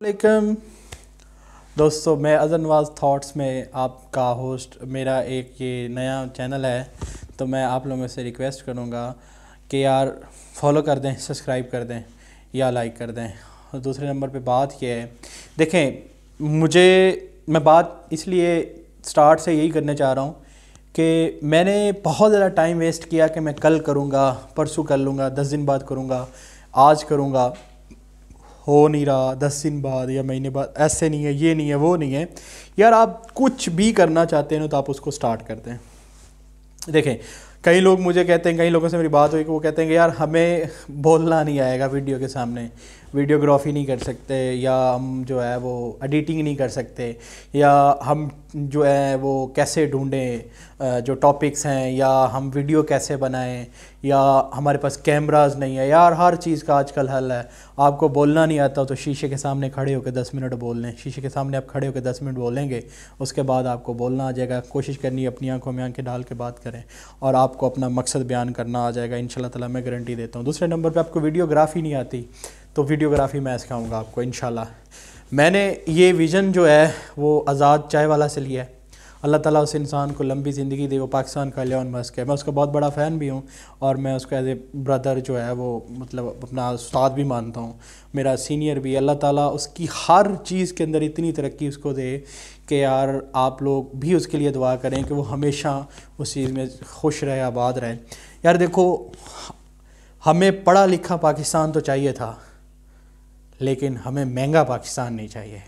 वालेकुम। दोस्तों, मैं अजर नवाज़ थाट्स में आपका होस्ट मेरा एक ये नया चैनल है तो मैं आप लोगों से रिक्वेस्ट करूँगा कि यार फॉलो कर दें सब्सक्राइब कर दें या लाइक कर दें। और दूसरे नंबर पे बात यह है। देखें, मुझे, मैं बात इसलिए स्टार्ट से यही करने चाह रहा हूँ कि मैंने बहुत ज़्यादा टाइम वेस्ट किया कि मैं कल करूँगा, परसों कर लूँगा, दस दिन बाद करूँगा, आज करूँगा। हो नहीं रहा, दस दिन बाद या महीने बाद, ऐसे नहीं है, ये नहीं है, वो नहीं है। यार, आप कुछ भी करना चाहते हैं तो आप उसको स्टार्ट करते हैं। देखें, कई लोग मुझे कहते हैं, कई लोगों से मेरी बात हुई कि वो कहते हैं कि, यार, हमें बोलना नहीं आएगा वीडियो के सामने। वीडियोग्राफी नहीं कर सकते, या हम जो है वो एडिटिंग नहीं कर सकते, या हम जो है वो कैसे ढूंढें जो टॉपिक्स हैं, या हम वीडियो कैसे बनाएँ, या हमारे पास कैमराज नहीं है। यार, हर चीज़ का आजकल हल है। आपको बोलना नहीं आता तो शीशे के सामने खड़े होकर दस मिनट बोल लें। शीशे के सामने आप खड़े होकर दस मिनट बोलेंगे, उसके बाद आपको बोलना आ जाएगा। कोशिश करनी अपनी आँखों में आँखें डाल के बात करें, और आपको अपना मकसद बयान करना आ जाएगा। इन ताला मैं गारंटी देता हूँ। दूसरे नंबर पर आपको वीडियोग्राफी नहीं आती। तो वीडियोग्राफी मैं सिखाऊँगा आपको इन मैंने ये विज़न जो है, वो आज़ाद चाय वाला से लिया है। अल्लाह ताला उस इंसान को लंबी ज़िंदगी दे, वो पाकिस्तान का लिया मस्क है। मैं उसका बहुत बड़ा फ़ैन भी हूँ और मैं उसको एज ए ब्रदर जो है, वो मतलब अपना उस्ताद भी मानता हूँ। मेरा सीनियर भी अल्लाह ताला उसकी हर चीज़ के अंदर इतनी तरक्की उसको दे कि यार आप लोग भी उसके लिए दुआ करें कि वो हमेशा उस चीज़ में खुश रहे, आबाद रहे। यार देखो, हमें पढ़ा लिखा पाकिस्तान तो चाहिए था। लेकिन हमें महँगा पाकिस्तान नहीं चाहिए।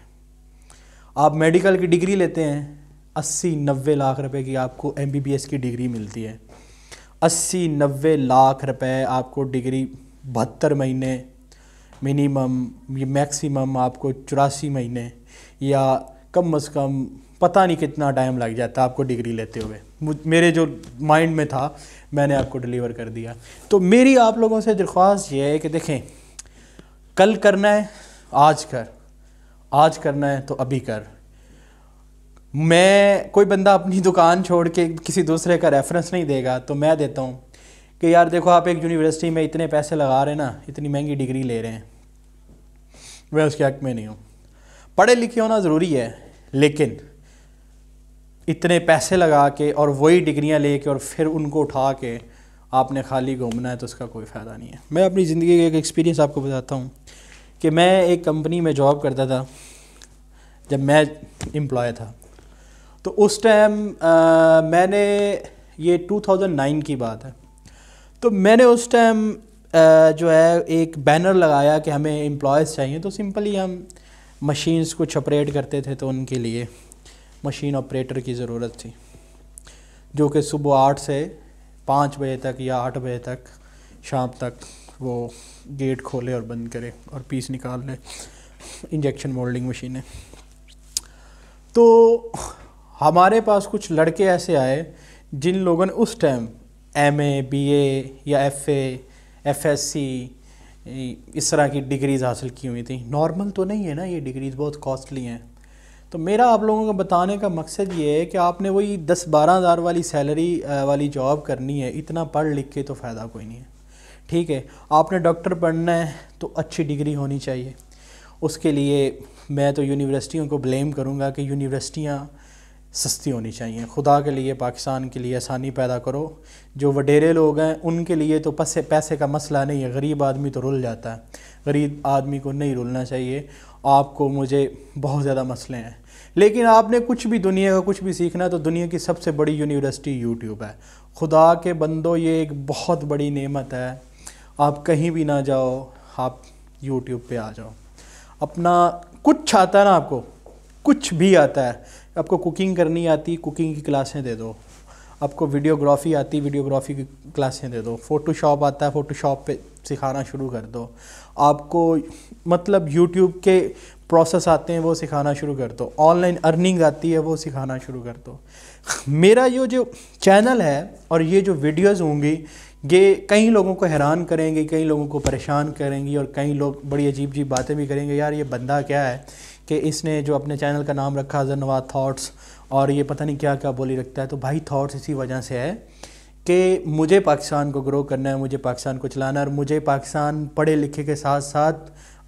आप मेडिकल की डिग्री लेते हैं, अस्सी नब्बे लाख रुपए की आपको एमबीबीएस की डिग्री मिलती है। अस्सी नब्बे लाख रुपए आपको डिग्री बहत्तर महीने मिनिमम ये मैक्सिमम आपको चौरासी महीने, या कम अज़ कम पता नहीं कितना टाइम लग जाता आपको डिग्री लेते हुए। मेरे जो माइंड में था, मैंने आपको डिलीवर कर दिया। तो मेरी आप लोगों से दरख्वास्त ये है कि देखें कल करना है, आज कर। आज करना है तो अभी कर। मैं, कोई बंदा अपनी दुकान छोड़ के किसी दूसरे का रेफरेंस नहीं देगा तो मैं देता हूँ कि यार देखो आप एक यूनिवर्सिटी में इतने पैसे लगा रहे हैं ना, इतनी महँगी डिग्री ले रहे हैं। मैं उसके हक में नहीं हूँ। पढ़े लिखे होना ज़रूरी है, लेकिन इतने पैसे लगा के और वही डिग्रियाँ ले और फिर उनको उठा के आपने खाली घूमना है तो उसका कोई फ़ायदा नहीं है। मैं अपनी ज़िंदगी का एक एक्सपीरियंस आपको बताता हूँ कि मैं एक कंपनी में जॉब करता था, जब मैं एम्प्लॉय था। तो उस टाइम मैंने ये 2009 की बात है। तो मैंने उस टाइम जो है, एक बैनर लगाया कि हमें एम्प्लॉयज़ चाहिए। तो सिंपली हम मशीन्स कुछ ऑपरेट करते थे तो उनके लिए मशीन ऑपरेटर की ज़रूरत थी, जो कि सुबह आठ से पाँच बजे तक या आठ बजे तक शाम तक वो गेट खोले और बंद करे और पीस निकाल ले, इंजेक्शन मोल्डिंग मशीनें। तो हमारे पास कुछ लड़के ऐसे आए जिन लोगों ने उस time M A B A या F A F S C इस तरह की डिग्रीज़ हासिल की हुई थी। नॉर्मल तो नहीं है ना ये डिग्रीज़ बहुत कॉस्टली हैं। तो मेरा आप लोगों को बताने का मकसद ये है कि आपने वही दस बारह हज़ार वाली सैलरी वाली जॉब करनी है, इतना पढ़ लिख के तो फ़ायदा कोई नहीं है। ठीक है, आपने डॉक्टर पढ़ना है तो अच्छी डिग्री होनी चाहिए। उसके लिए मैं तो यूनिवर्सिटियों को ब्लेम करूँगा कि यूनिवर्सिटियाँ सस्ती होनी चाहिए। खुदा के लिए, पाकिस्तान के लिए आसानी पैदा करो। जो वडेरे लोग हैं, उनके लिए तो पैसे पैसे का मसला नहीं है। गरीब आदमी तो रुल जाता है। गरीब आदमी को नहीं रुलना चाहिए। आपको मुझे बहुत ज़्यादा मसले हैं। लेकिन आपने कुछ भी दुनिया का कुछ भी सीखना है तो दुनिया की सबसे बड़ी यूनिवर्सिटी यूट्यूब है। खुदा के बंदो, ये एक बहुत बड़ी नेमत है। आप कहीं भी ना जाओ, आप यूट्यूब पे आ जाओ। अपना कुछ आता है ना आपको, कुछ भी आता है। आपको कुकिंग करनी आती, कुकिंग की क्लासें दे दो। आपको वीडियोग्राफी आती, वीडियोग्राफी की क्लासें दे दो। फ़ोटोशॉप आता है फ़ोटोशॉप पे सिखाना शुरू कर दो। आपको मतलब यूट्यूब के प्रोसेस आते हैं, वो सिखाना शुरू कर दो। ऑनलाइन अर्निंग आती है, वो सिखाना शुरू कर दो। मेरा ये जो चैनल है और ये जो वीडियोज़ होंगी, ये कई लोगों को हैरान करेंगे, कई लोगों को परेशान करेंगी और कई लोग बड़ी अजीब अजीब बातें भी करेंगे, यार, ये बंदा क्या है? कि इसने जो अपने चैनल का नाम रखा जनवाद थाट्स और ये पता नहीं क्या क्या बोली रखता है। तो भाई थाट्स इसी वजह से है कि मुझे पाकिस्तान को ग्रो करना है, मुझे पाकिस्तान को चलाना है और मुझे पाकिस्तान पढ़े लिखे के साथ साथ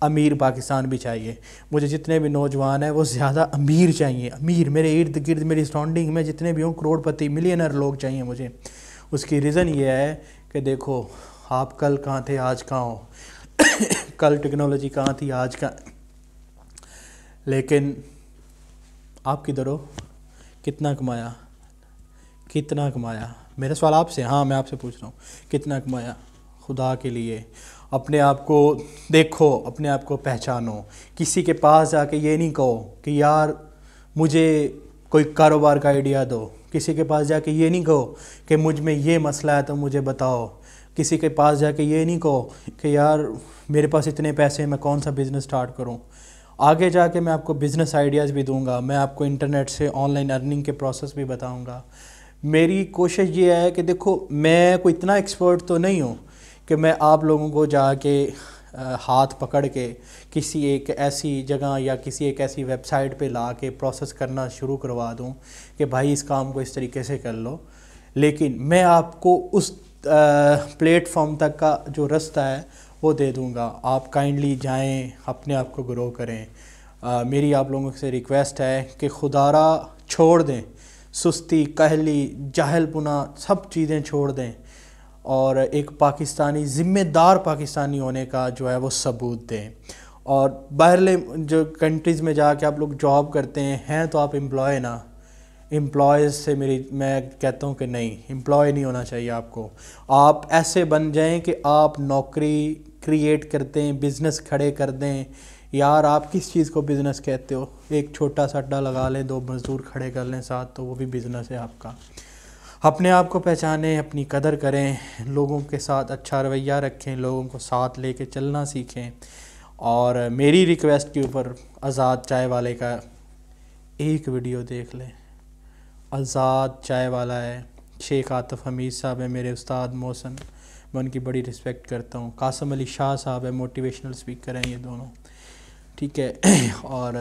अमीर पाकिस्तान भी चाहिए। मुझे जितने भी नौजवान हैं, वो ज़्यादा अमीर चाहिए। अमीर, मेरे इर्द गिर्द मेरी सराउंडिंग में जितने भी हों, करोड़पति मिलियनर लोग चाहिए मुझे। उसकी रीज़न ये है कि देखो, आप कल कहाँ थे, आज कहाँ हो? कल टेक्नोलॉजी कहाँ थी, आज कहाँ? लेकिन आप किधर हो कितना कमाया? कितना कमाया? मेरा सवाल आपसे हाँ। मैं आपसे पूछ रहा हूँ। कितना कमाया? खुदा के लिए। अपने आप को देखो, अपने आप को पहचानो। किसी के पास जाके ये नहीं कहो कि, यार, मुझे कोई कारोबार का आइडिया दो। किसी के पास जाके ये नहीं कहो कि, मुझमें ये मसला है तो मुझे बताओ। किसी के पास जाके ये नहीं कहो कि, यार, मेरे पास इतने पैसे हैं, मैं कौन सा बिज़नेस स्टार्ट करूँ? आगे जाके मैं आपको बिज़नेस आइडियाज़ भी दूँगा, मैं आपको इंटरनेट से ऑनलाइन अर्निंग के प्रोसेस भी बताऊँगा। मेरी कोशिश ये है कि देखो, मैं कोई इतना एक्सपर्ट तो नहीं हूँ कि मैं आप लोगों को जाके हाथ पकड़ के किसी एक ऐसी जगह या किसी एक ऐसी वेबसाइट पे ला के प्रोसेस करना शुरू करवा दूँ कि भाई इस काम को इस तरीके से कर लो। लेकिन मैं आपको उस प्लेटफॉर्म तक का जो रास्ता है वो दे दूँगा। आप काइंडली जाएँ अपने आप को ग्रो करें। आ, मेरी आप लोगों से रिक्वेस्ट है कि खुदारा छोड़ दें। सुस्ती कहली जाहलपुना सब चीज़ें छोड़ दें। और एक पाकिस्तानी ज़िम्मेदार पाकिस्तानी होने का जो है वो सबूत दें। और बाहरले जो कंट्रीज़ में जा जाके आप लोग जॉब करते हैं हैं तो आप एम्प्लॉय ना। एम्प्लॉयज़ से मेरी मैं कहता हूँ कि नहीं एम्प्लॉय नहीं होना चाहिए आपको। आप ऐसे बन जाएँ कि आप नौकरी क्रिएट करते हैं बिज़नेस खड़े कर दें। यार, आप किस चीज़ को बिज़नेस कहते हो? एक छोटा सा अड्डा लगा लें, दो मज़दूर खड़े कर लें साथ तो वो भी बिज़नेस है आपका। अपने आप को पहचानें, अपनी कदर करें, लोगों के साथ अच्छा रवैया रखें, लोगों को साथ लेके चलना सीखें। और मेरी रिक्वेस्ट के ऊपर आज़ाद चाय वाले का एक वीडियो देख लें। आज़ाद चाय वाला है, शेख आतफ़ हमीद साहब है मेरे उस्ताद मौसन मैं उनकी बड़ी रिस्पेक्ट करता हूँ। कासम अली शाह साहब है मोटिवेशनल स्पीकर हैं ये दोनों। ठीक है, और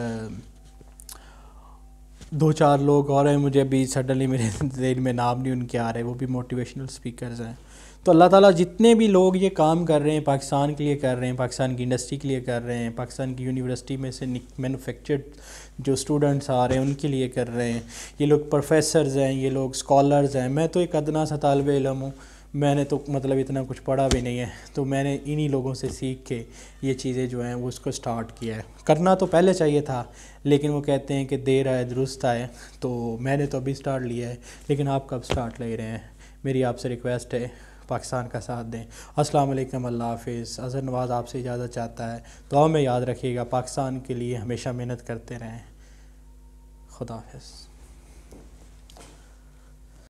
दो चार लोग और हैं मुझे अभी सडनली मेरे जहन में नाम नहीं उनके आ रहे, वो भी मोटिवेशनल स्पीकर्स हैं। तो अल्लाह ताला जितने भी लोग ये काम कर रहे हैं, पाकिस्तान के लिए कर रहे हैं, पाकिस्तान की इंडस्ट्री के लिए कर रहे हैं, पाकिस्तान की यूनिवर्सिटी में से मैनुफेक्चर्ड जो स्टूडेंट्स आ रहे हैं, उनके लिए कर रहे हैं। ये लोग प्रोफेसर्स हैं, ये लोग स्कॉलर्स हैं। मैं तो एक अदना सा तालब इलम हूँ। मैंने तो मतलब इतना कुछ पढ़ा भी नहीं है तो मैंने इन्हीं लोगों से सीख के ये चीज़ें जो हैं वो उसको स्टार्ट किया है। करना तो पहले चाहिए था, लेकिन वो कहते हैं कि देर आए, दुरुस्त आए तो मैंने तो अभी स्टार्ट लिया है, लेकिन आप कब स्टार्ट ले रहे हैं? मेरी आपसे रिक्वेस्ट है, पाकिस्तान का साथ दें। वालेकुम अल्लाह हाफिज़। अज़हर नवाज़ आपसे इजाज़त चाहता है तो में याद रखिएगा, पाकिस्तान के लिए हमेशा मेहनत करते रहें। खुदा हाफिज़।